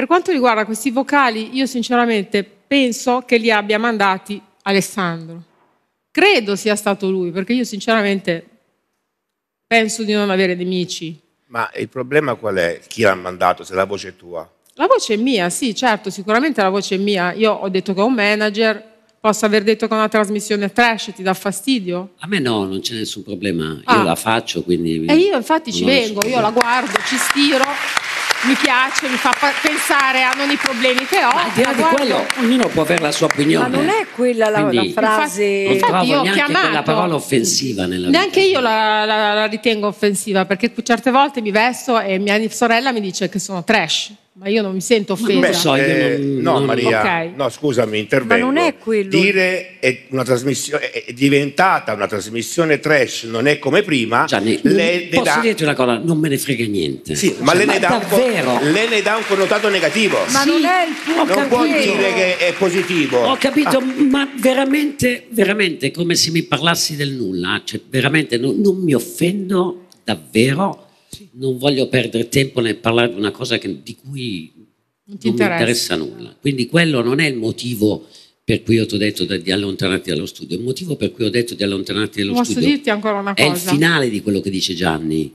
Per quanto riguarda questi vocali, io sinceramente penso che li abbia mandati Alessandro. Credo sia stato lui, perché io sinceramente penso di non avere nemici. Ma il problema qual è? Chi l'ha mandato se la voce è tua? La voce è mia, sì, certo, sicuramente la voce è mia. Io ho detto che è un manager, posso aver detto che è una trasmissione trash, ti dà fastidio? A me no, non c'è nessun problema. Io Ah. la faccio, quindi... E io infatti ci ho vengo, io la guardo, ci stiro, mi piace, mi fa pensare a non i problemi che ho. Ma al di là la di guardo. quello, ognuno può avere la sua opinione. Ma non è quella la, la Quindi- frase... Non Infatti trovo io ho neanche chiamato- quella parola offensiva nella vita. Neanche io la, la- la ritengo offensiva perché certe volte mi vesto e mia sorella mi dice che sono trash, ma io non mi sento offesa. non so, io Eh, non- no, non- Maria, Ok. no, scusami, intervengo. Ma non è quello. Dire è una trasmissione è diventata una trasmissione trash, non è come prima. Gianni, ne posso dà- dirti una cosa? Non me ne frega niente. Sì, ma, Cioè, lei, ne dà un davvero? po', lei ne dà un connotato negativo. Ma Sì, non è il punto. non capito. dire che è positivo. Ho capito, ma veramente, veramente come se mi parlassi del nulla. Cioè, veramente non, non mi offendo davvero. Non voglio perdere tempo nel parlare di una cosa che- di cui Non non mi interessa. interessa nulla. Quindi quello non è il motivo per cui io ti ho detto di allontanarti dallo studio. Il motivo per cui ho detto di allontanarti dallo Posso studio dirti ancora una è il cosa? finale di quello che dice Gianni.